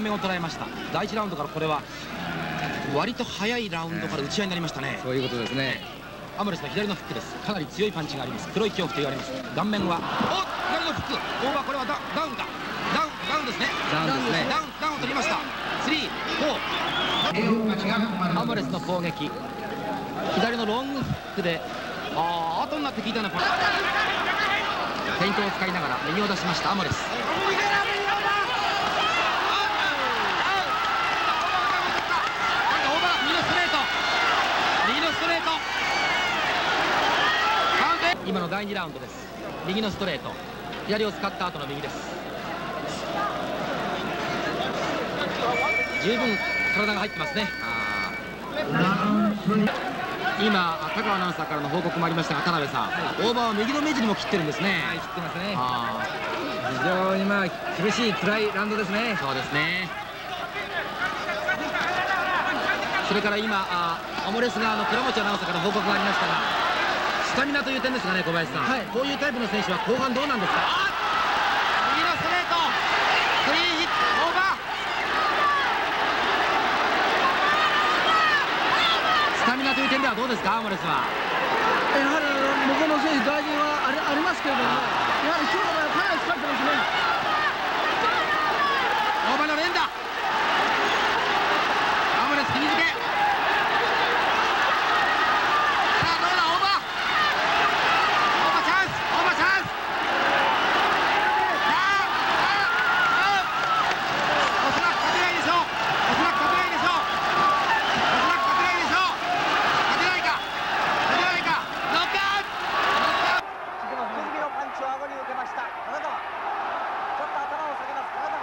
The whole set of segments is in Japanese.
面を捉えました第1ラウンドからこれは割と早いラウンドから打ち合いになりましたねそういうことですねアムレスの左のフックですかなり強いパンチがあります黒い恐怖と言われます顔面はお左のフックオーバーこれはダダウンかダウンダウンですねダウンですねダウンダウンを取りました3-4アムレスの攻撃左のロングフックでああ後になって聞いたようなパンフェイントを使いながら右を出しましたアムレスオーバー右のストレート右のストレートカウント今の第2ラウンドです。右のストレート。左を使った後の右です。十分体が入ってますね。今香川アナウンサーからの報告もありましたが田辺さん、オーバーは右の目尻も切ってるんですね。はい切ってますね。あ非常にまあ厳しい辛いラウンドですね。ーそうですね。それから今あアモレス側の倉持アナウンサーから報告がありましたがスタミナという点ですがね小林さん、はい。こういうタイプの選手は後半どうなんですか？あ右のストレート。クリーンヒットオーバースタミナという点ではどうですかアモレスはやはり向こうの選手、大事はありありますけれども、やはり今日の場合はかなり疲れてますね。大場の連打アムレス切り付けさあどうだオーバーオーバーチャンスオーバーチャンスさあさあおそらく勝てないでしょうおそらく勝てないでしょうおそらく勝てないでしょう勝てないか勝てないかノックアウト右のパンチを顎に受けました金沢ちょっと頭を下げます金沢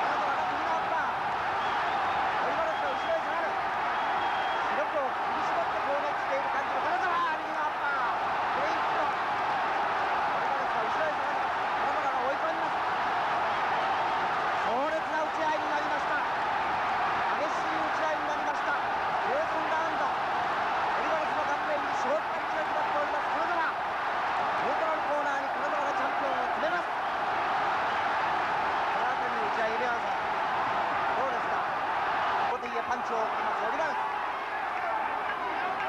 金沢が右のアッパーオリバレスが後ろへ下がる視力を振り絞って攻撃している感じの金沢右のアッパークレインフットオリバレスが後ろへ下がります金沢が追い込みます強烈な打ち合いになりました激しい打ち合いになりました13ラウンドオリバレスの顔面に勝負パンチが決まっております金沢ニュートラルコーナーに金沢がチャンピオンを決めますこの辺りの打ち合い、エレアンさんどうですかボディへパンチを受けますオリバレス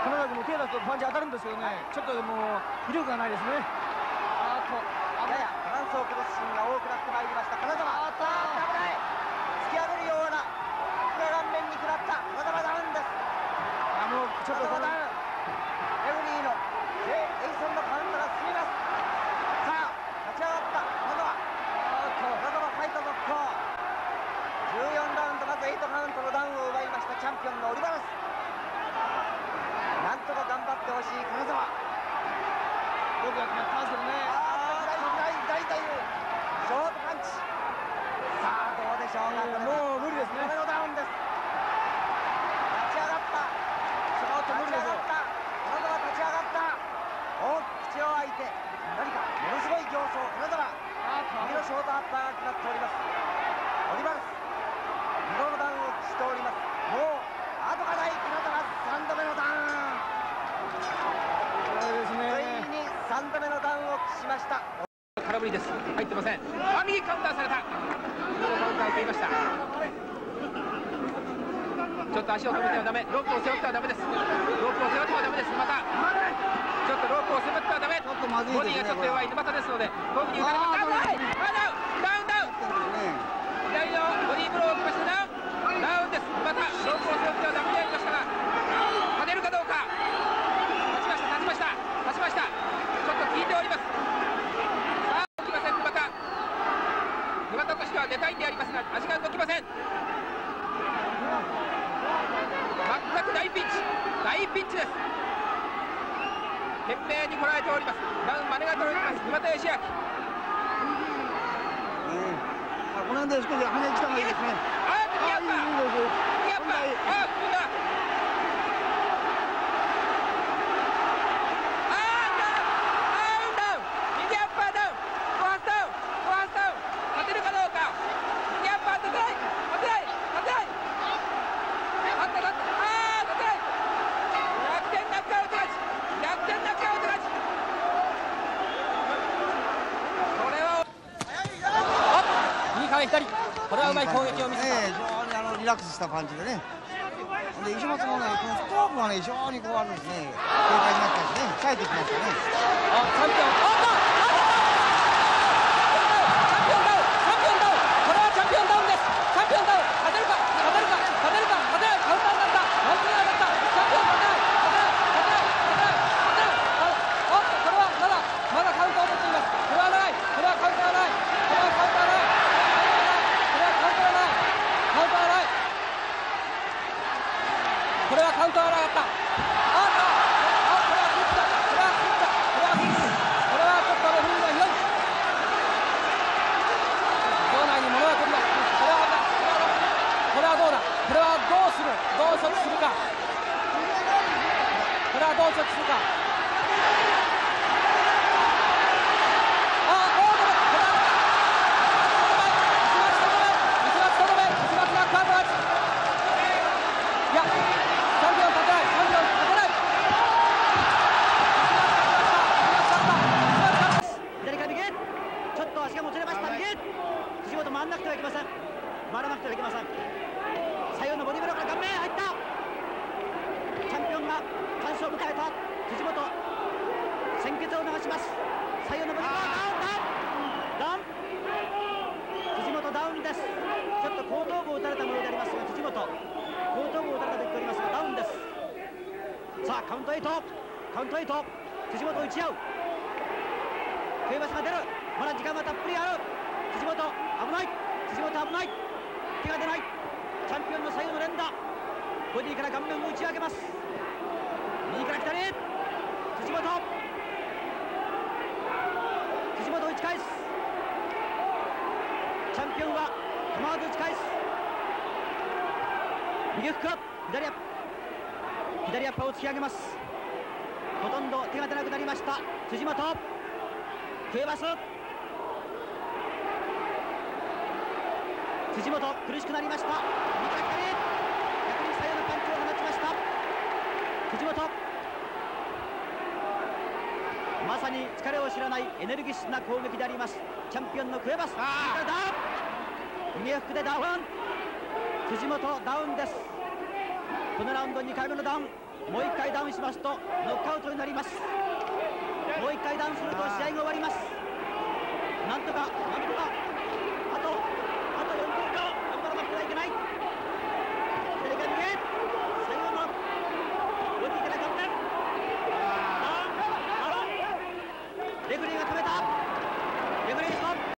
金崎も手出すとパンチ当たるんですけどね、ちょっとでも威力がないですね。あーとややバランスを崩すシーンが多くなってまいりました。金沢あった危ない。突き上げるような顔面に食らった。金沢ダウンです。あもうちょっとこの金沢ダウンレフェリーの J・ エイソンのカウントが進みますさあ立ち上がった金沢金沢ファイト続行14ラウンドまず8カウントのダウンを奪いましたチャンピオンのオリバレスなんとか頑張ってほしい金沢よくやってますけどね。あー痛い痛い痛い痛いショートパンチさあどうでしょうかこれはもう無理ですねこれのダウンです立ち上がったちょっと無理ですよ。立ち上がった金沢立ち上がった大きく口を開いて何かものすごい形相金沢右のショートアッパーが決まっておりますオリバレス二度のダウンを期しておりますもう後がない金沢3度目のダウンこれですついね。に3度目のダウンを期しました。空振りです。入ってません。あ右カウンターされた。カウンターを受けました。ちょっと足を止めてはダメ。ロープを背負ってはダメです。ロープを背負ってはダメです。またちょっとロープを背負ってはダメ。ちょっとまずいボディがちょっと弱い沼田ですのでボディに打たれ。まダウンダウン。ダウン。左のボディーブローを受けましたダウン。ダウンです。またロープを背負ってはダメでありましたが勝てるかどうか立ちました立ちました立ちましたちょっと効いておりますさあ動きません沼田沼田としては出たいんでありますが足が動きません。全く大ピンチ。大ピンチです。懸命にこらえております。ダウン真似が取れてます。沼田義明。あこの辺で少し跳ね来た方がいいですね。あー右アッパー。いいです。右アッパー。あー踏んだあーダウンダウンダウン右アッパーダウンファーストダウンファーストダウン勝てるかどうか右アッパー当てない当てない当てないあった勝ったあー当てない逆転ナックアウト勝ち逆転ナックアウト勝ちこれはこれはうまい攻撃を見せた、ええ非常にあのリラックスした感じでね。で石松もねこのストークがね非常にこうあるんですね警戒になったしね控えてきましたね。あったチャンピオンダウンチャンピオンダウンこれはチャンピオンダウンですチャンピオンダウン勝てるか勝てるか勝てるか勝てないカウンターになったワンツーになったチャンピオン勝てない勝てない勝てない勝てないあおっとこれはまだまだカウンターを取っていますこれはないこれはカウンターないこれはカウンターないこれはカウンターないカウンターないこれはカウンターがなかったあっとあこれはスイッチだこれはスイッチだこれはスイッチこれはちょっとレフェリーがひどい場内に物が飛びますこれは危ないこれはどうだこれはどうするどう処置するかこれはどう処置するかあおーこれこれは石松とどめ石松とどめ石松がカード勝ちいやチャンピオン立てないチャンピオン立てない左から右ちょっと足がもつれました右藤本回らなくてはいけません。回らなくてはいけません。左右のボディブローから顔面入った。チャンピオンがチャンスを迎えた。藤本鮮血を流します。左右のボディブローダウンダウン。ダウン。藤本ダウンです。ちょっと後頭部を打たれたものでありますが藤本後頭部を打たれたと言っておりますがダウンです。さあカウント8カウント8藤本打ち合う。競馬が出る。まだ時間はたっぷりある。辻本危ない。辻本危ない。手が出ない。チャンピオンの左右の連打。ボディから顔面を打ち上げます。右から左辻本。辻本打ち返す。チャンピオンは構わず打ち返す。右フック左アップ。左アッパーを突き上げます。ほとんど手が出なくなりました。辻本。競馬ス。辻本苦しくなりました。右から左逆に左右のパンチを放ちました。辻本まさに疲れを知らないエネルギッシュな攻撃であります。チャンピオンのクエバス。右か右フックでダウン。辻本ダウンです。このラウンド2回目のダウン。もう1回ダウンしますとノックアウトになります。もう一回ダウンすると試合が終わります。なんとか、